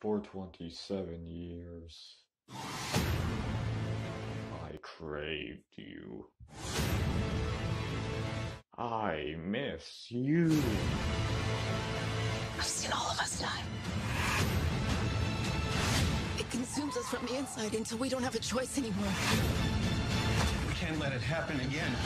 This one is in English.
For twenty-seven years I craved you. I miss you. I've seen all of us die. It consumes us from the inside until we don't have a choice anymore. We can't let it happen again.